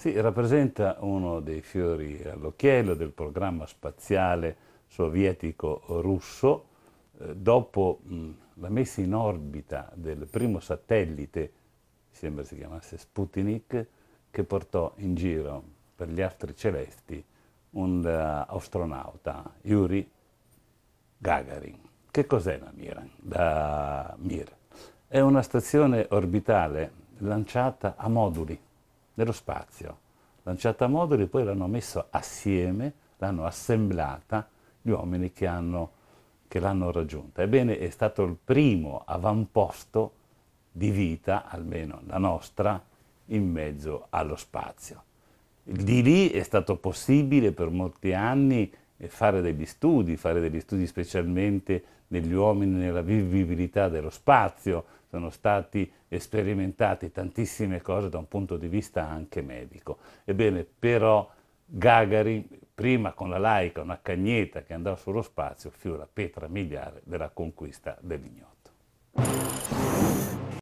Sì, rappresenta uno dei fiori all'occhiello del programma spaziale sovietico-russo. Eh, dopo la messa in orbita del primo satellite, sembra si chiamasse Sputnik, che portò in giro per gli astri celesti un uh, astronauta, Yuri Gagarin. Che cos'è la Mir? La Mir? È una stazione orbitale lanciata a moduli nello spazio. Lanciata a moduli, poi l'hanno messo assieme, l'hanno assemblata gli uomini che, hanno, che l'hanno raggiunta. Ebbene, è stato il primo avamposto di vita, almeno la nostra, in mezzo allo spazio. Di lì è stato possibile per molti anni fare degli studi, fare degli studi specialmente negli uomini, nella vivibilità dello spazio, sono stati sperimentate tantissime cose da un punto di vista anche medico. Ebbene, però Gagarin, prima con la laica, una cagnetta che andò sullo spazio, fu la pietra miliare della conquista dell'ignoto.